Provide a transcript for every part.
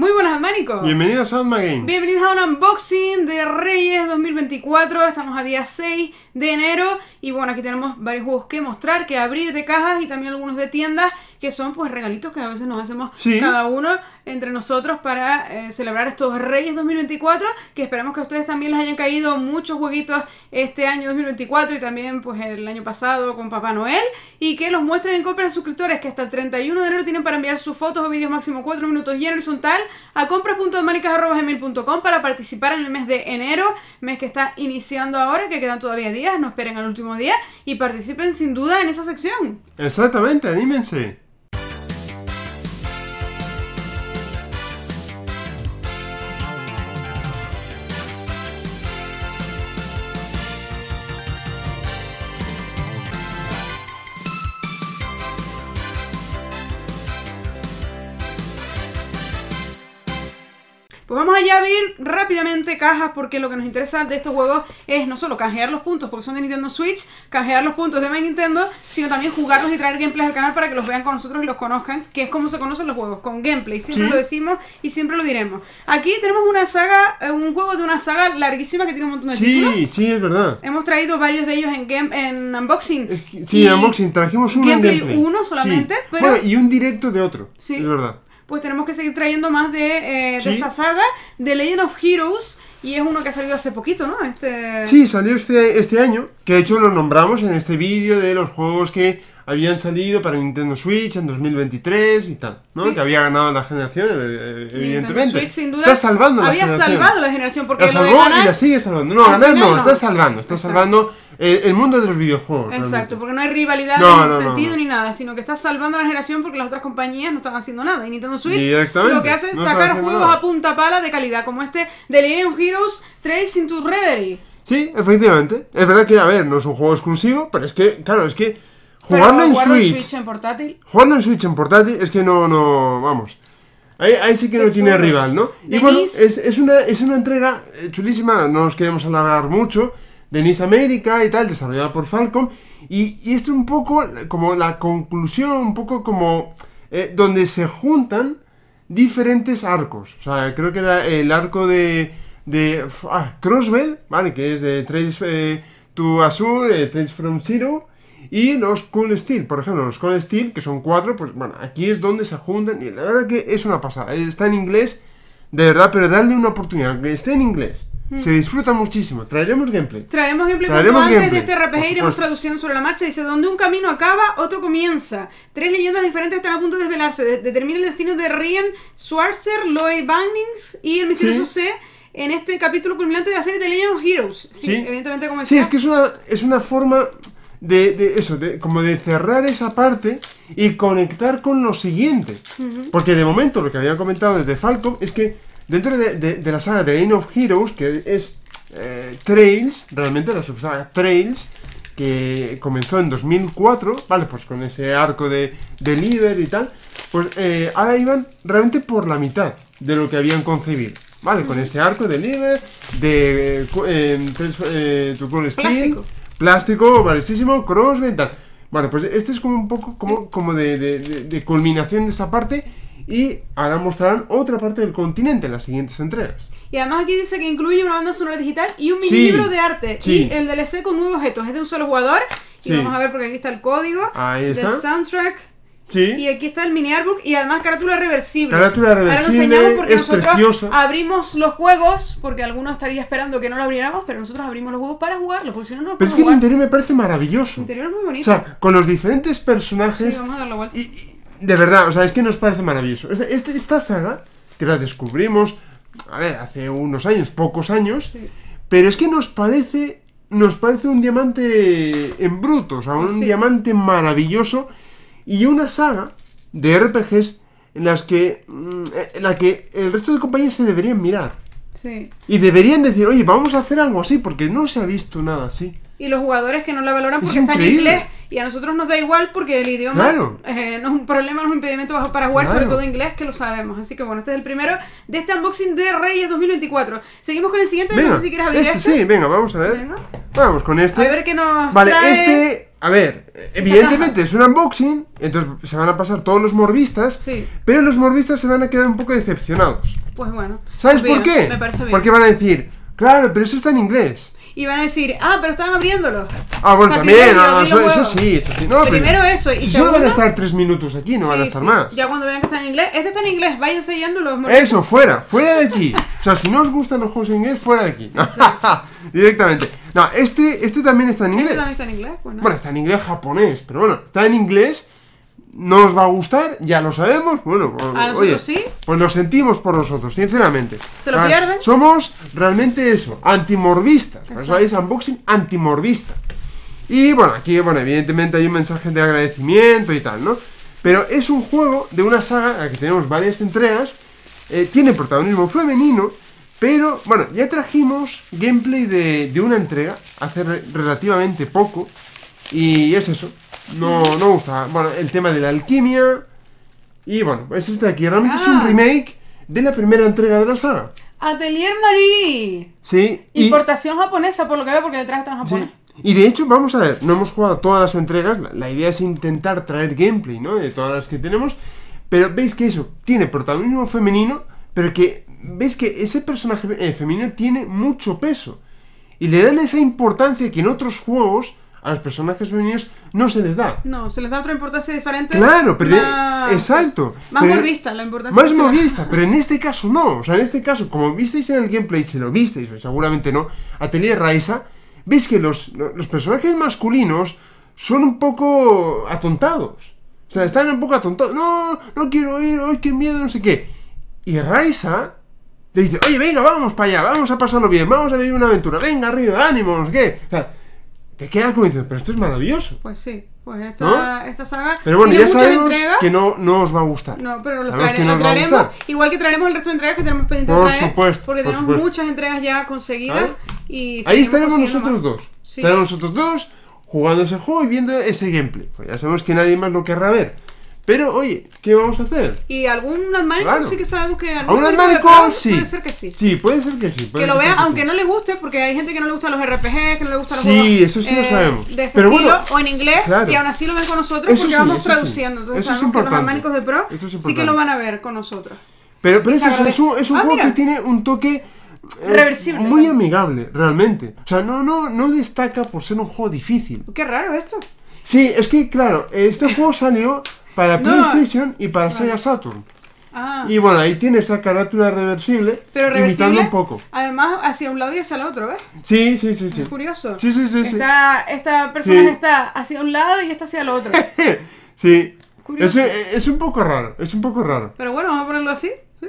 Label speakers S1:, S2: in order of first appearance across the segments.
S1: Muy buenas, Almánico.
S2: Bienvenidos a Games.
S1: Bienvenidos a un unboxing de Reyes 2024. Estamos a día 6 de enero. Y bueno, aquí tenemos varios juegos que mostrar, que abrir de cajas y también algunos de tiendas, que son pues regalitos que a veces nos hacemos
S2: Sí.
S1: cada uno entre nosotros para eh, celebrar estos Reyes 2024. Que esperamos que a ustedes también les hayan caído muchos jueguitos este año 2024 y también pues el año pasado con Papá Noel. Y que los muestren en compras de suscriptores, que hasta el 31 de enero tienen para enviar sus fotos o vídeos máximo 4 minutos y en horizontal a compras.almanicas.gmail.com para participar en el mes de enero, mes que está iniciando ahora, que quedan todavía días, no esperen al último día y participen sin duda en esa sección.
S2: Exactamente, anímense.
S1: Pues vamos allá a abrir rápidamente cajas porque lo que nos interesa de estos juegos es no solo canjear los puntos porque son de Nintendo Switch, canjear los puntos de My Nintendo, sino también jugarlos y traer gameplays al canal para que los vean con nosotros y los conozcan, que es como se conocen los juegos, con gameplay. Siempre
S2: Sí.
S1: lo decimos y siempre lo diremos. Aquí tenemos una saga, eh, un juego de una saga larguísima que tiene un montón de títulos.
S2: Sí, sí, es verdad.
S1: Hemos traído varios de ellos en game, en unboxing.
S2: Es que- sí, en unboxing trajimos uno
S1: gameplay
S2: en gameplay.
S1: uno solamente,
S2: Sí.
S1: pero-
S2: Bueno, y un directo de otro.
S1: Sí.
S2: Es verdad.
S1: Pues tenemos que seguir trayendo más de, eh, de
S2: Sí.
S1: esta saga, de Legend of Heroes. Y es uno que ha salido hace poquito, ¿no? Este...
S2: Sí, salió este, este año, que de hecho lo nombramos en este vídeo de los juegos que habían salido para Nintendo Switch en 2023 y tal, ¿no?
S1: Sí.
S2: Que había ganado la generación, eh, evidentemente.
S1: Switch, sin duda,
S2: está salvando la
S1: había
S2: generación.
S1: salvado la generación porque
S2: La
S1: lo de
S2: salvó
S1: ganar-
S2: y la sigue salvando. No, ganar no,
S1: no.
S2: está salvando, está
S1: Exacto.
S2: salvando el mundo de los videojuegos.
S1: Exacto,
S2: realmente.
S1: porque no hay rivalidad
S2: No,
S1: en ese
S2: no, no,
S1: sentido ni nada, sino que está salvando a la generación porque las otras compañías no están haciendo nada. Y Nintendo Switch lo que hace es sacar juegos
S2: nada.
S1: a punta pala de calidad, como este de Legend of Heroes Trace into Reverie.
S2: Sí, efectivamente. Es verdad que, a ver, no es un juego exclusivo, pero es que, claro, es que jugando en Switch,
S1: en portátil.
S2: jugando en Switch en portátil, es que no, no, vamos. Ahí, ahí sí que no tiene rival, ¿no? Y bueno, es, es una, es una entrega eh, chulísima, no nos queremos alargar mucho, de Nice América y tal, desarrollada por Falcom, y, y es un poco como la conclusión, un poco como eh, donde se juntan diferentes arcos. O sea, creo que era el arco de, de ah, Crossbell, ¿vale? Que es de Trails eh, to Azul, eh, Trails from Zero. Y los Cool Steel, por ejemplo, los Cool Steel, que son cuatro, pues bueno, aquí es donde se juntan. Y la verdad que es una pasada. Está en inglés, de verdad, pero darle una oportunidad, que esté en inglés.
S1: Mm.
S2: Se disfruta muchísimo. Traeremos gameplay.
S1: Traeremos gameplay
S2: Traeremos
S1: antes de
S2: gameplay,
S1: este
S2: por
S1: RPG iremos traduciendo sobre la marcha. Dice, donde un camino acaba, otro comienza. Tres leyendas diferentes están a punto de desvelarse. De- determina el destino de Rian Schwarzer, Lloyd Bannings y el misterioso
S2: Sí.
S1: C en este capítulo culminante de la serie de Legend of Heroes. Sí,
S2: Sí.
S1: evidentemente como
S2: Sí, es que es una, es una forma de, de eso, de, como de cerrar esa parte y conectar con lo siguiente. Porque de momento lo que habían comentado desde Falcom es que dentro de, de- de la saga de Reign of Heroes, que es eh, Trails, realmente la subsaga Trails, que comenzó en 2004, ¿vale? Pues con ese arco de, de líder y tal, pues eh, ahora iban realmente por la mitad de lo que habían concebido. ¿Vale? Con ese arco de líder, de eh, cu- eh, Steel,
S1: Plástico.
S2: valiosísimo, crossbend, tal. Bueno, pues este es como un poco como, como de, de- de- de culminación de esa parte y ahora mostrarán otra parte del continente en las siguientes entregas.
S1: Y además aquí dice que incluye una banda sonora digital y un mini
S2: Sí,
S1: libro de arte.
S2: sí.
S1: Y el DLC con nuevos objetos. Es de un solo jugador. Y
S2: Sí.
S1: vamos a ver porque aquí está el código del soundtrack. Y aquí está el mini artbook y además carátula reversible.
S2: Carátula
S1: Ahora lo
S2: reversible,
S1: enseñamos porque
S2: es
S1: nosotros
S2: preciosa.
S1: abrimos los juegos, porque alguno estaría esperando que no lo abriéramos, pero nosotros abrimos los juegos para jugarlos, porque si no, no
S2: Pero es que el
S1: jugar.
S2: interior me parece maravilloso.
S1: El interior es muy
S2: O
S1: bonito.
S2: sea, con los diferentes personajes
S1: vamos a dar la vuelta.
S2: Y de verdad, o sea, es que nos parece maravilloso. Esta, este- esta saga, que la descubrimos, a ver, hace unos años, pocos años,
S1: Sí.
S2: pero es que nos parece, nos parece un diamante en bruto, o sea, un
S1: Sí.
S2: diamante maravilloso y una saga de RPGs en las que, mm, en la que el resto de compañías se deberían mirar.
S1: Sí.
S2: Y deberían decir, oye, vamos a hacer algo así, porque no se ha visto nada así.
S1: Y los jugadores que no la valoran
S2: Es
S1: porque está en inglés y a nosotros nos da igual porque el idioma
S2: Claro.
S1: eh, no es un problema, no es un impedimento para jugar,
S2: Claro.
S1: sobre todo inglés, que lo sabemos. Así que bueno, este es el primero de este unboxing de Reyes 2024. Seguimos con el siguiente, no
S2: Venga,
S1: sé si quieres abrir
S2: este
S1: este.
S2: sí, venga, vamos a ver.
S1: Venga.
S2: Vamos con este.
S1: A ver qué nos
S2: Vale,
S1: trae.
S2: este a ver, evidentemente es un unboxing, entonces se van a pasar todos los morbistas,
S1: Sí.
S2: pero los morbistas se van a quedar un poco decepcionados.
S1: Pues bueno.
S2: ¿Sabes
S1: Bien,
S2: por qué?
S1: Me parece bien.
S2: Porque van a decir, claro, pero eso está en inglés.
S1: Y van a decir, ah, pero están abriéndolo.
S2: Ah, bueno,
S1: Sacrilegio,
S2: también, no, eso, eso sí, eso sí. No, pero
S1: Primero eso, y
S2: si solo van a
S1: segundo-
S2: estar tres minutos aquí, no van a
S1: Sí,
S2: estar
S1: sí.
S2: más.
S1: Ya cuando vean que está en inglés. Este está en inglés, váyanse yendo los
S2: Eso, fuera, fuera de aquí. O sea, si no os gustan los juegos en inglés, fuera de aquí. Directamente. No, este, este también está en
S1: Este
S2: inglés.
S1: también está en inglés, pues no.
S2: Bueno, está en inglés japonés, pero bueno, está en inglés. No os va a gustar, ya lo sabemos. Bueno, pues,
S1: A nosotros
S2: oye,
S1: sí.
S2: pues lo sentimos por nosotros, sinceramente.
S1: ¿Se lo
S2: Ah,
S1: pierden?
S2: Somos realmente eso, antimorbistas. Por eso es unboxing antimorbista. Y bueno, aquí, bueno, evidentemente hay un mensaje de agradecimiento y tal, ¿no? Pero es un juego de una saga en la que tenemos varias entregas. eh, tiene protagonismo femenino. Pero, bueno, ya trajimos gameplay de, de una entrega hace re- relativamente poco. Y es eso. No, no gusta. Bueno, el tema de la alquimia. Y bueno, es este de aquí. Realmente es un
S1: Ah.
S2: remake de la primera entrega de la saga.
S1: Atelier Marie.
S2: Sí. y-
S1: Importación japonesa, por lo que veo, porque detrás está en
S2: Sí. Y de hecho, vamos a ver, no hemos jugado todas las entregas, la, la idea es intentar traer gameplay, ¿no? De todas las que tenemos, pero veis que eso tiene protagonismo femenino, pero que veis que ese personaje eh, femenino tiene mucho peso. Y le dan esa importancia que en otros juegos a los personajes femeninos no se les da.
S1: No, se les da otra importancia diferente.
S2: Claro, pero
S1: más-
S2: exacto.
S1: Más
S2: pero-
S1: morbista la importancia.
S2: Más movista, pero en este caso no. O sea, en este caso, como visteis en el gameplay, si lo visteis, o seguramente no, Atelier Raisa, veis que los, los personajes masculinos son un poco atontados. O sea, están un poco atontados. No, no quiero ir, ay, qué miedo, no sé qué. Y Raisa le dice, oye, venga, vamos para allá, vamos a pasarlo bien, vamos a vivir una aventura, venga, arriba, ánimo, no sé qué. O sea, te quedas como diciendo, pero esto es maravilloso.
S1: Pues sí, pues esta,
S2: ¿No?
S1: esta saga.
S2: Pero bueno,
S1: tiene
S2: ya
S1: muchas
S2: sabemos
S1: entregas.
S2: que no, no os va a gustar.
S1: No, pero lo, traere-
S2: que
S1: lo traeremos. Igual que traeremos el resto de entregas que tenemos pendiente
S2: Por
S1: de traer.
S2: supuesto,
S1: porque
S2: por
S1: tenemos
S2: supuesto.
S1: muchas entregas ya conseguidas. Y
S2: Ahí estaremos nosotros dos.
S1: Sí.
S2: Estaremos nosotros dos jugando ese juego y viendo ese gameplay. Pues ya sabemos que nadie más lo querrá ver. Pero oye, ¿qué vamos a hacer?
S1: Y algún
S2: Claro.
S1: sí que sabemos que.
S2: ¿A un
S1: de
S2: Sí.
S1: Puede ser que sí.
S2: Sí, puede ser que sí. puede
S1: Que lo vea,
S2: sí.
S1: aunque no le guste, porque hay gente que no le gustan los RPG, que no le gustan los
S2: Sí,
S1: juegos. eh,
S2: eso sí lo sabemos.
S1: De este
S2: Pero
S1: estilo,
S2: bueno,
S1: o en inglés,
S2: claro.
S1: y aún así lo ven con nosotros
S2: Eso
S1: porque
S2: sí,
S1: vamos
S2: sí.
S1: traduciendo. Entonces
S2: Eso es
S1: sabemos que los. Admánicos de Pro sí que lo van a ver con nosotros.
S2: Pero, pero eso, es un,
S1: agradece.
S2: es un
S1: Ah,
S2: juego
S1: mira.
S2: que tiene un toque eh,
S1: Reversible,
S2: muy
S1: ¿no?
S2: amigable, realmente. O sea, no, no, no destaca por ser un juego difícil.
S1: Qué raro esto.
S2: Sí, es que, claro, este juego salió para
S1: No.
S2: PlayStation y para Sega Saturn.
S1: Ah.
S2: Y bueno, ahí tiene esa carátula reversible,
S1: Pero
S2: imitando
S1: reversible,
S2: un poco.
S1: además hacia un lado y hacia el otro, ¿ves?
S2: Sí, sí, sí, sí.
S1: Es curioso.
S2: Sí, sí, sí, sí.
S1: Esta, esta persona
S2: Sí.
S1: está hacia un lado y esta hacia el otro.
S2: Sí. Es, es un poco raro, es un poco raro.
S1: Pero bueno, vamos a ponerlo así, ¿sí?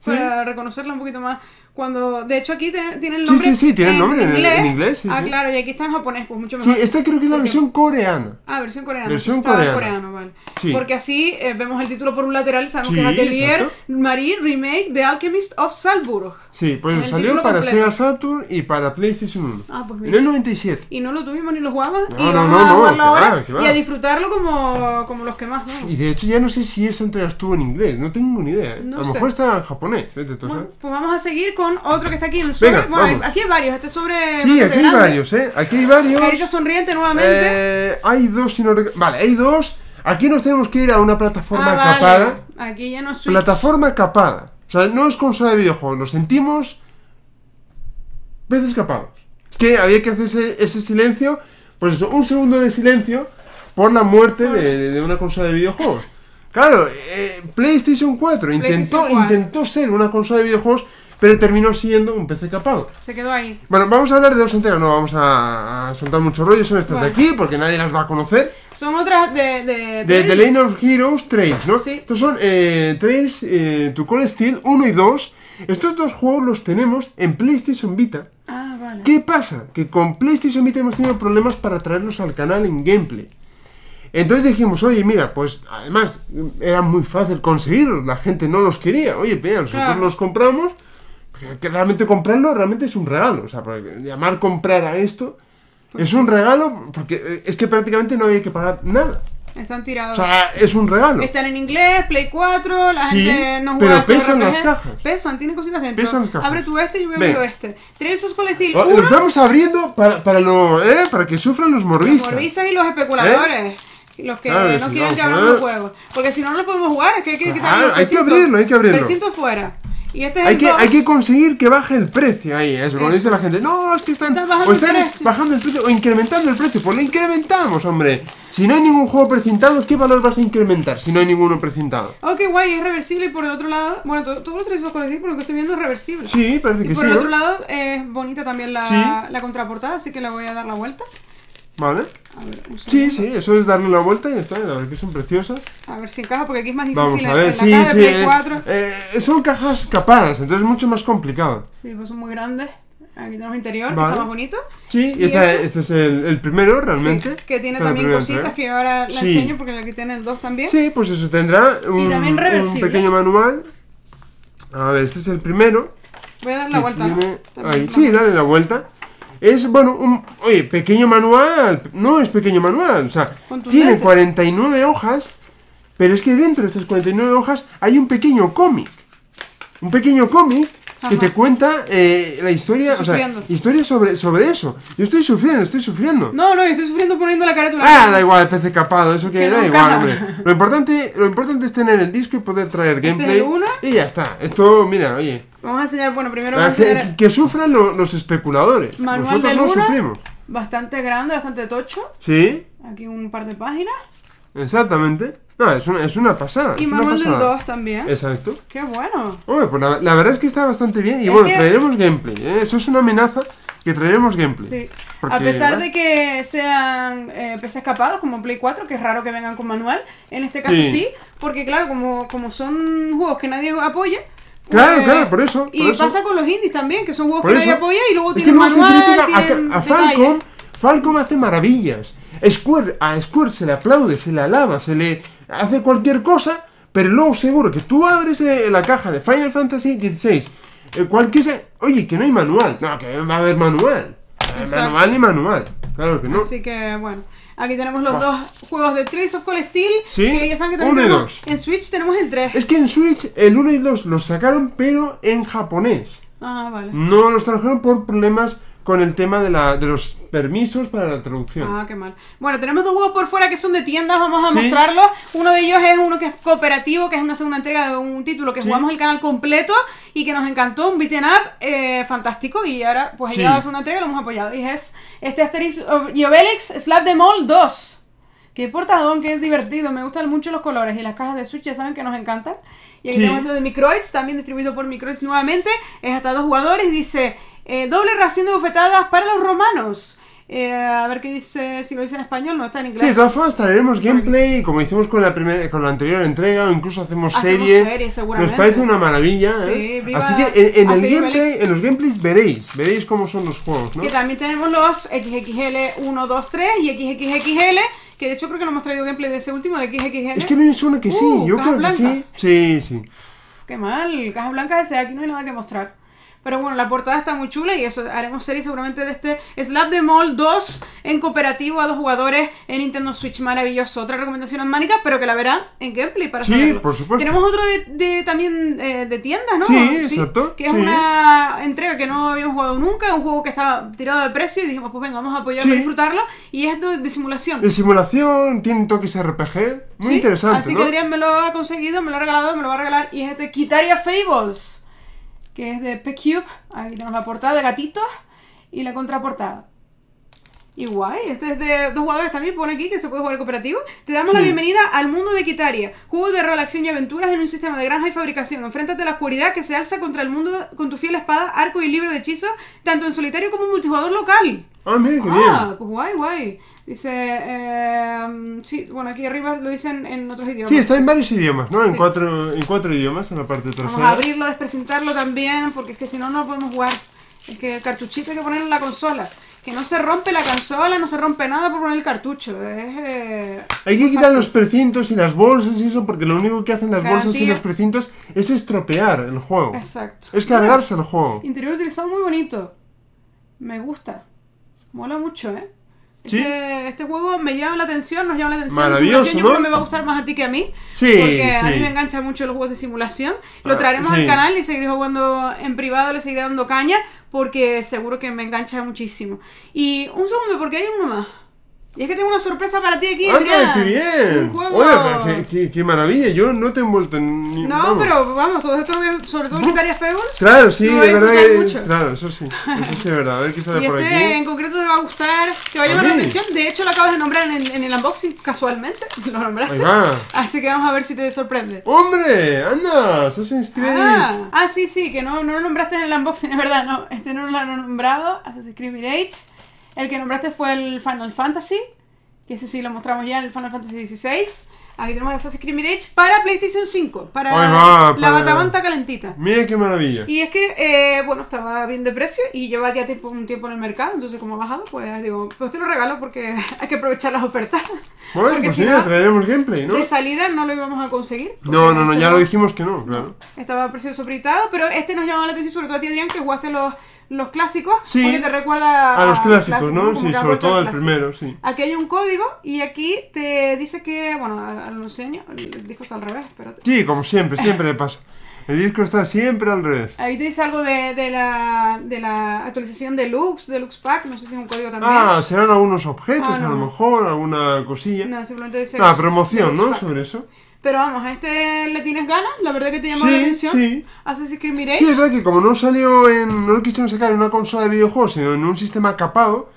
S2: Sí.
S1: Para reconocerla un poquito más. Cuando, de hecho, aquí te- tiene el
S2: Sí,
S1: nombre.
S2: sí, sí, tiene el nombre en- en inglés, sí,
S1: ah,
S2: sí.
S1: claro, y aquí está en japonés, pues mucho
S2: Sí,
S1: mejor.
S2: esta creo que es la versión coreana.
S1: Ah, versión coreana.
S2: Versión
S1: en
S2: coreana.
S1: coreano, vale.
S2: Sí.
S1: Porque así eh, vemos el título por un lateral, sabemos
S2: Sí,
S1: que es Atelier
S2: exacto.
S1: Marie Remake The Alchemist of Salzburg.
S2: Sí, pues
S1: En el
S2: salió para
S1: completo.
S2: Sega Saturn y para PlayStation 1.
S1: Ah, pues
S2: en
S1: mira.
S2: el 97.
S1: Y no lo tuvimos ni lo jugamos.
S2: No,
S1: y
S2: no, no,
S1: a
S2: no, va, va.
S1: y a disfrutarlo como, como los que más, ¿no?
S2: Y de hecho ya no sé si esa entrega estuvo en inglés, no tengo ni idea. ¿eh?
S1: No
S2: a lo mejor está en japonés,
S1: Bueno,
S2: ¿sabes?
S1: pues vamos a seguir con otro que está aquí en el sobre.
S2: Venga,
S1: bueno,
S2: vamos.
S1: aquí hay varios. Este sobre.
S2: Sí, aquí hay varios, ¿eh? Aquí hay varios.
S1: Carita sonriente nuevamente.
S2: Eh, hay dos, si no Vale, hay dos. Aquí nos tenemos que ir a una plataforma
S1: ah, vale.
S2: capada.
S1: Aquí ya no es.
S2: Plataforma capada. O sea, no es consola de videojuegos, lo sentimos. Veces capados. Es que había que hacer ese, ese silencio. Pues eso, un segundo de silencio por la muerte de, de una consola de videojuegos. Claro, eh, PlayStation 4 intentó,
S1: PlayStation 4.
S2: intentó ser una consola de videojuegos, pero terminó siendo un PC capado.
S1: Se quedó ahí.
S2: Bueno, vamos a hablar de dos entregas, no vamos a, a soltar mucho rollo, son estas de aquí, porque nadie las va a conocer.
S1: Son otras de. De,
S2: De Lane of Heroes Trails, ¿no?
S1: Sí.
S2: Estos son eh, Trails eh, to Call Steel 1 y 2. Estos dos juegos los tenemos en PlayStation Vita.
S1: Ah, vale.
S2: ¿Qué pasa? Que con PlayStation Vita hemos tenido problemas para traerlos al canal en gameplay. Entonces dijimos, oye, mira, pues además era muy fácil conseguirlos, la gente no los quería. Oye, mira, nosotros
S1: Claro.
S2: los compramos, que realmente comprarlo realmente es un regalo. O sea, llamar comprar a esto es un regalo porque eh, es que prácticamente no había que pagar nada.
S1: Están tirados.
S2: O sea, es un regalo.
S1: Están en inglés, Play 4, la
S2: Sí,
S1: gente no
S2: pero
S1: juega estos
S2: pesan las
S1: RPG.
S2: cajas.
S1: Pesan, tienen cositas dentro.
S2: Pesan las cajas.
S1: Abre tú este y yo voy a
S2: Ven.
S1: abrir este. Trails of Cold Steel
S2: Oh,
S1: 1,
S2: Los vamos abriendo para, para, lo, ¿eh? para que sufran los
S1: los
S2: morristas.
S1: morristas y los especuladores. Los que
S2: Claro,
S1: no
S2: sí,
S1: quieren
S2: vamos
S1: que abramos los juegos. Porque si no, no lo podemos jugar. Es que hay que
S2: Claro,
S1: los
S2: hay que abrirlo, hay que abrirlo.
S1: Precinto fuera. Y este es
S2: Hay
S1: el
S2: que, hay que conseguir que baje el precio ahí, eso, como
S1: Eso.
S2: dice la gente, no, es que están,
S1: bajando
S2: o
S1: el
S2: están
S1: precio.
S2: bajando el precio o incrementando el precio, pues lo incrementamos, hombre. Si no hay ningún juego precintado, ¿qué valor vas a incrementar si no hay ninguno precintado?
S1: Oh, qué guay, es reversible y por el otro lado, bueno, todo- todos los of Cold Steel, por lo que estoy viendo, es reversible.
S2: Sí, parece
S1: Y
S2: que
S1: por
S2: sí,
S1: el
S2: ¿no?
S1: otro lado es bonita también la,
S2: Sí.
S1: la contraportada, así que la voy a dar la vuelta.
S2: Vale.
S1: A ver, un
S2: Sí, sí, eso es darle la vuelta y está, la verdad que son preciosas.
S1: A ver si encaja, porque aquí es más difícil.
S2: Vamos a ver,
S1: en
S2: sí,
S1: la caja
S2: sí.
S1: de Play
S2: eh,
S1: 4.
S2: eh, son cajas capadas, entonces es mucho más complicado.
S1: Sí, pues son muy grandes. Aquí tenemos interior, que
S2: Vale.
S1: está más bonito.
S2: Sí, y
S1: ¿Y
S2: esta-
S1: este?
S2: este es el, el primero realmente.
S1: Sí, que tiene
S2: Esta
S1: también cositas
S2: entrega.
S1: que yo ahora la
S2: Sí.
S1: enseño, porque aquí tiene el 2 también.
S2: Sí, pues eso tendrá un, un pequeño manual. A ver, este es el primero.
S1: Voy a dar la
S2: que
S1: vuelta. ¿no?
S2: tiene-
S1: También
S2: ahí. Sí, dale la vuelta. Es, bueno, un. Oye, pequeño manual. No es pequeño manual. O sea, tiene 49 hojas. Pero es que dentro de estas 49 hojas hay un pequeño cómic. Un pequeño cómic que te cuenta eh, la historia. O sea,
S1: Sufriendo.
S2: historia sobre, sobre eso. Yo estoy sufriendo, estoy sufriendo.
S1: No, no, yo estoy sufriendo poniendo la carátula.
S2: Ah, da igual, PC capado, eso que,
S1: Que
S2: da
S1: no
S2: igual, hombre. Lo importante, lo importante es tener el disco y poder traer
S1: Este es
S2: gameplay.
S1: el uno.
S2: Y ya está. Esto, mira, oye.
S1: Vamos a enseñar, bueno, primero vamos a
S2: que,
S1: enseñar
S2: que sufran lo- los especuladores.
S1: manual
S2: Nosotros no
S1: 1.
S2: sufrimos.
S1: Bastante grande, bastante tocho.
S2: Sí,
S1: Aquí un par de páginas.
S2: exactamente. No, es una, es una pasada.
S1: Y manual del
S2: pasada.
S1: 2 también.
S2: Exacto.
S1: Qué bueno.
S2: Hombre, pues la, la verdad es que está bastante bien. Y
S1: Es
S2: bueno,
S1: que-
S2: traeremos gameplay. ¿eh? Eso es una amenaza que traeremos gameplay.
S1: Sí.
S2: Porque,
S1: a pesar
S2: ¿verdad?
S1: de que sean eh, PC escapados como Play 4, que es raro que vengan con manual, en este caso sí,
S2: Sí.
S1: porque claro, como, como son juegos que nadie apoya.
S2: Claro,
S1: pues-
S2: claro, por eso,
S1: Y
S2: por eso.
S1: pasa con los indies también, que son juegos
S2: Por
S1: que nadie apoya y luego tienen manual,
S2: a-
S1: tienen
S2: a,
S1: detalles.
S2: Falcom. Falcom hace maravillas. Square, a Square se le aplaude, se le alaba, se le hace cualquier cosa, pero luego seguro que tú abres eh, la caja de Final Fantasy XVI, eh, cualquier... se- Oye, que no hay manual. No, que va a haber manual. Eh,
S1: Exacto.
S2: Manual ni manual. Claro que no.
S1: Así que bueno. Aquí tenemos los dos juegos de Trails of Cold Steel.
S2: Sí,
S1: Que ya saben que también tenemos.
S2: dos.
S1: En Switch tenemos el 3.
S2: Es que en Switch el 1 y 2 los sacaron, pero en japonés.
S1: Ah, vale.
S2: No los trajeron por problemas con el tema de, la, de los permisos para la traducción.
S1: Ah, qué mal. Bueno, tenemos dos juegos por fuera que son de tiendas, vamos a
S2: Sí.
S1: mostrarlos. Uno de ellos es uno que es cooperativo, que es una segunda entrega de un título que
S2: Sí.
S1: jugamos el canal completo y que nos encantó, un beat'em up eh, fantástico y ahora pues ha
S2: Sí.
S1: llegado la segunda entrega y lo hemos apoyado. Y es este Asterix y Obelix Slap Them All 2. Qué portadón, qué divertido, me gustan mucho los colores y las cajas de Switch ya saben que nos encantan. Y aquí
S2: Sí.
S1: tenemos esto de Microids, también distribuido por Microids nuevamente, es hasta dos jugadores, dice eh, doble ración de bofetadas para los romanos. Eh, a ver qué dice, si lo dice en español, no está en
S2: Sí,
S1: inglés.
S2: de todas formas traeremos gameplay, como hicimos con la primera, con la anterior entrega, o incluso hacemos,
S1: Hacemos
S2: serie.
S1: serie, seguramente.
S2: Nos parece una maravilla.
S1: Sí,
S2: ¿eh?
S1: viva
S2: Así que en, en el gameplay, en los gameplays veréis, veréis cómo son los juegos, ¿no?
S1: Que también tenemos los XXL 1, 2, 3 y XXXL, que de hecho creo que no hemos traído gameplay de ese último, de XXXL.
S2: Es que a mí me suena que sí,
S1: Uh,
S2: yo
S1: caja
S2: creo que sí.
S1: blanca.
S2: Sí, sí.
S1: Qué mal, cajas blancas ese, aquí no hay nada que mostrar. Pero bueno, la portada está muy chula y eso haremos serie seguramente de este Slap the Mall 2 en cooperativo a dos jugadores en Nintendo Switch. Maravilloso. Otra recomendación mánica, pero que la verán en gameplay para
S2: Sí,
S1: saberlo.
S2: por supuesto.
S1: Tenemos otro de, de- también eh, de tiendas, ¿no?
S2: Sí, exacto,
S1: Que es
S2: sí.
S1: una entrega que no habíamos jugado nunca, un juego que estaba tirado de precio y dijimos, pues venga, vamos a apoyarlo y
S2: Sí.
S1: disfrutarlo. Y es de, de simulación.
S2: De simulación, tiene toques RPG, muy
S1: Sí,
S2: interesante,
S1: Así
S2: ¿no?
S1: que Adrián me lo ha conseguido, me lo ha regalado, me lo va a regalar. Y es este Kitaria Fables, que es de P-Cube. Aquí tenemos la portada de gatitos y la contraportada. Y guay, este es de dos jugadores también, pone aquí que se puede jugar cooperativo. Te damos la
S2: Sí.
S1: bienvenida al mundo de Kitaria, juego de rol, acción y aventuras en un sistema de granja y fabricación. Enfréntate a la oscuridad que se alza contra el mundo con tu fiel espada, arco y libro de hechizos, tanto en solitario como en multijugador local.
S2: Ah, mira qué
S1: Ah,
S2: bien.
S1: pues guay, guay. Dice, eh, sí, bueno, aquí arriba lo dicen en otros idiomas.
S2: Sí, está en varios idiomas, ¿no? En,
S1: Sí.
S2: cuatro, en cuatro idiomas en la parte
S1: Vamos a
S2: trasera.
S1: abrirlo, despresentarlo también, porque es que si no, no podemos jugar. Es que el cartuchito hay que ponerlo en la consola. Que no se rompe la consola, no se rompe nada por poner el cartucho. Es. eh,
S2: Hay que quitar
S1: fácil.
S2: los precintos y las bolsas y eso, porque lo único que hacen las bolsas y
S1: Garantía.
S2: los precintos es estropear el juego.
S1: Exacto.
S2: Es cargarse el juego.
S1: Interior utilizado muy bonito. Me gusta. Mola mucho, ¿eh?
S2: Sí.
S1: Este, este juego me llama la atención, nos llama la atención.
S2: Maravilloso,
S1: yo
S2: ¿no?
S1: creo que me va a gustar más a ti que a mí.
S2: Sí,
S1: Porque a mí me engancha mucho los juegos de simulación. Lo
S2: Ah,
S1: traeremos al canal y seguiré jugando en privado, le seguiré dando caña. Porque seguro que me engancha muchísimo. Y un segundo, porque hay uno más. Y es que tengo una sorpresa para ti aquí, Adrián.
S2: ¡Anda, qué bien! Pero qué, qué- qué maravilla, yo no te he envuelto en ni...
S1: No,
S2: vamos.
S1: pero vamos, todo esto, sobre todo Criteria Fables.
S2: Claro, sí, de verdad que...
S1: mucho.
S2: Claro, eso sí, eso sí es verdad. A ver qué sale
S1: Y
S2: por
S1: este
S2: aquí.
S1: en concreto te va a gustar, te va a llamar
S2: ¿A
S1: la atención. De hecho, lo acabas de nombrar en, en el unboxing casualmente. Lo nombraste.
S2: Ahí va.
S1: Así que vamos a ver si te sorprende.
S2: ¡Hombre! ¡Anda! Assassin's Creed.
S1: Ah, ah, sí, sí, que no, no lo nombraste en el unboxing, es verdad, no. Este no lo han nombrado, Assassin's Creed Mirage. El que nombraste fue el Final Fantasy, que ese sí lo mostramos ya, el Final Fantasy XVI. Aquí tenemos Assassin's Creed Mirage para PlayStation 5, para
S2: va,
S1: la batamanta calentita.
S2: Mira qué maravilla.
S1: Y es que, eh, bueno, estaba bien de precio y lleva ya tiempo, un tiempo en el mercado, entonces como ha bajado, pues digo, pues te lo regalo porque hay que aprovechar las ofertas.
S2: Bueno,
S1: porque
S2: pues
S1: si
S2: sí,
S1: no,
S2: traeremos gameplay, ¿no?
S1: De salida no lo íbamos a conseguir.
S2: No, no, no, ya lo dijimos que no, claro.
S1: Estaba a precio sobritado, pero este nos llama la atención, sobre todo a ti, Adrián, que jugaste los, los clásicos,
S2: Sí,
S1: porque te recuerda
S2: A los clásicos, ¿no? Sí, sobre todo
S1: al
S2: primero, sí.
S1: Aquí hay un código y aquí te dice que, bueno, a- a lo enseño, el disco está al revés, espérate.
S2: Sí, como siempre, siempre le pasa. El disco está siempre al revés.
S1: Ahí te dice algo de, de, la, de la actualización Deluxe, Deluxe Pack, no sé si es un código también.
S2: Ah, serán algunos objetos,
S1: Ah,
S2: a lo mejor, alguna cosilla.
S1: No, simplemente dice...
S2: Ah, promoción,
S1: Deluxe
S2: ¿no?
S1: Pack.
S2: Sobre eso.
S1: Pero vamos, a este le tienes ganas, la verdad que te llamó
S2: Sí,
S1: la atención.
S2: sí.
S1: Assassin's Creed Mirage.
S2: Sí, es verdad que como no salió en. No lo quisieron sacar en una consola de videojuegos, sino en un sistema capado,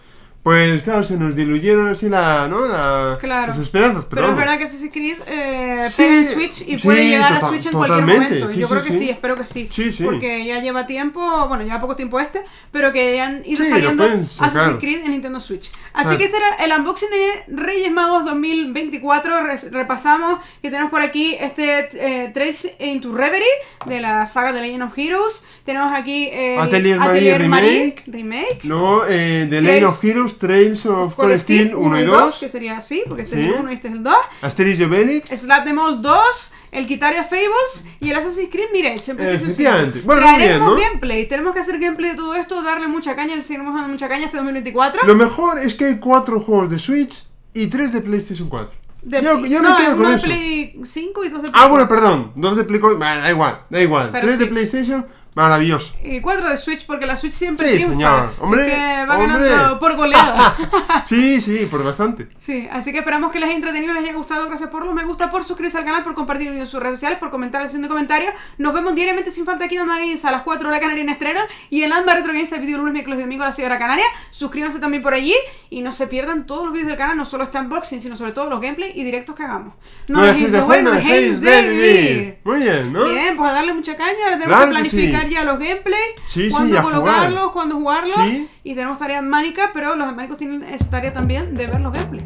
S2: pues claro, se nos diluyeron así la. ¿no? La,
S1: Claro.
S2: Las esperanzas. Pero,
S1: Pero es verdad que Assassin's Creed eh,
S2: Sí,
S1: pega en Switch y
S2: sí,
S1: puede llegar a Switch en cualquier momento.
S2: sí,
S1: Yo creo que sí. espero que sí. Porque ya lleva tiempo, bueno, lleva poco tiempo este, pero que ya han ido saliendo. Assassin's Creed en Nintendo Switch. Así
S2: Exacto.
S1: que este era el unboxing de Reyes Magos 2024. Re- repasamos que tenemos por aquí este eh, Trace into Reverie de la saga de Legend of Heroes. Tenemos aquí el
S2: Atelier Marie Remake.
S1: Remake.
S2: Luego, eh, The
S1: es-
S2: of Heroes, Trails of Steel 1 y 2,
S1: que sería así, porque este
S2: Sí.
S1: es el 1 y este es el 2.
S2: Asterix y Obelix.
S1: Slap the Mall 2, el Guitaria Fables y el Assassin's Creed Mirage en PlayStation 5.
S2: Efectivamente. Bueno, muy bien,
S1: Traeremos
S2: ¿no?
S1: gameplay, tenemos que hacer gameplay de todo esto, darle mucha caña, le seguiremos dando mucha caña este 2024.
S2: Lo mejor es que hay cuatro juegos de Switch y tres de PlayStation 4.
S1: De-
S2: yo yo
S1: no,
S2: quedo
S1: uno
S2: con
S1: de
S2: eso.
S1: Play 5 y dos de Play
S2: Ah, bueno,
S1: 4.
S2: perdón. Dos de Play 4. Bueno, da igual, da igual.
S1: Pero
S2: tres de
S1: sí.
S2: PlayStation, maravilloso.
S1: Y 4 de Switch, porque la Switch siempre
S2: Sí,
S1: triunfa.
S2: señor. Hombre,
S1: Es que va
S2: hombre.
S1: ganando por goleada.
S2: Sí, sí, por bastante.
S1: Sí, así que esperamos que les haya entretenido, les haya gustado. Gracias por los me gusta, por suscribirse al canal, por compartir en sus redes sociales, por comentar haciendo comentarios. Nos vemos diariamente sin falta aquí en Games a las 4 horas Canaria en estreno y en Amba Retro Games el vídeo lunes, miércoles y domingo a las 6 horas Canaria. Suscríbanse también por allí y no se pierdan todos los vídeos del canal, no solo este unboxing, sino sobre todo los gameplays y directos que hagamos.
S2: No de no dejéis de vivir. Muy bien, ¿no?
S1: Bien, pues a darle mucha caña, ahora tenemos
S2: Claro
S1: que
S2: que sí.
S1: Ya los gameplays,
S2: Sí, sí,
S1: cuándo
S2: a
S1: colocarlos,
S2: jugar.
S1: cuándo jugarlos
S2: Sí.
S1: y tenemos tareas mánicas, pero los mánicos tienen esa tarea también de ver los gameplays.